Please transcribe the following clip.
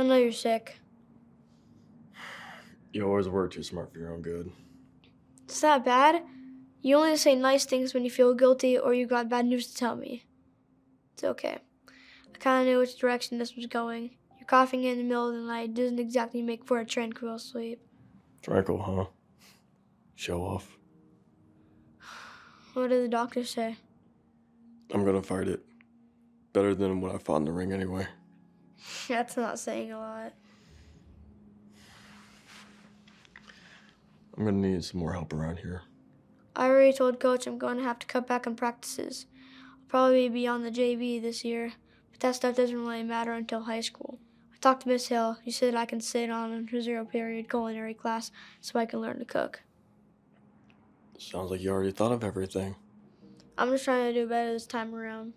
I know you're sick. You always work too smart for your own good. It's that bad? You only say nice things when you feel guilty or you got bad news to tell me. It's okay. I kind of knew which direction this was going. You're coughing in the middle of the night doesn't exactly make for a tranquil sleep. Tranquil, huh? Show off. What did the doctor say? I'm gonna fight it. Better than what I fought in the ring anyway. That's not saying a lot. I'm gonna need some more help around here. I already told coach I'm going to have to cut back on practices. I'll probably be on the JV this year, but that stuff doesn't really matter until high school. I talked to Miss Hill. She said I can sit on her zero period culinary class so I can learn to cook. Sounds like you already thought of everything. I'm just trying to do better this time around.